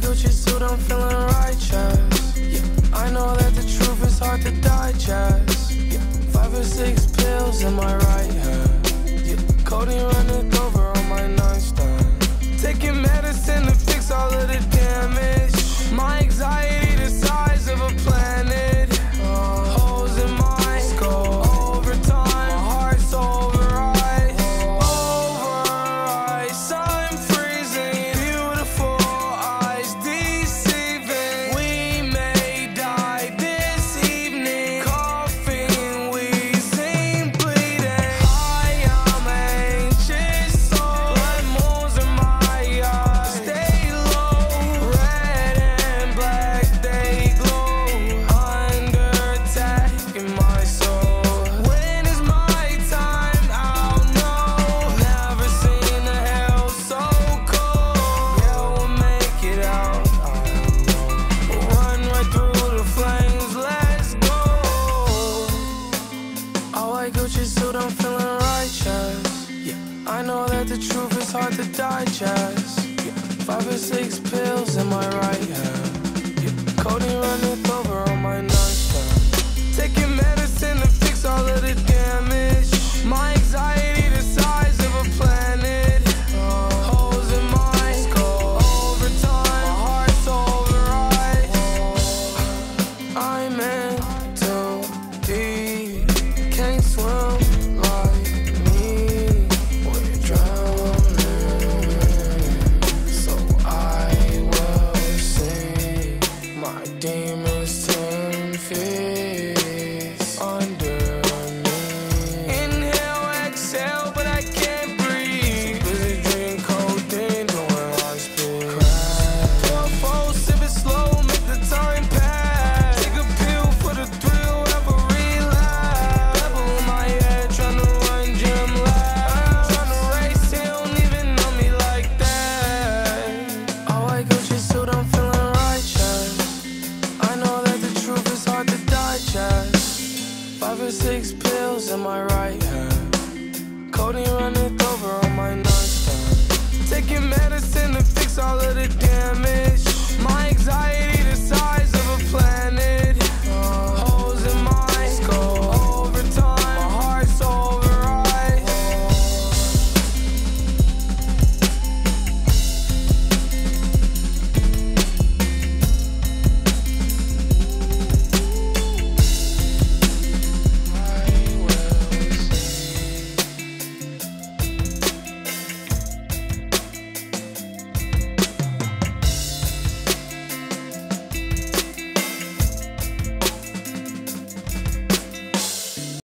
Gucci suit, I'm feeling righteous. Yeah. I know that the truth is hard to digest. Yeah. Five or six pills in my right hand. Yeah. codeine running. the truth is hard to digest. Five or six pills in my right hand. codeine running. six pills in my right hand. codeine running.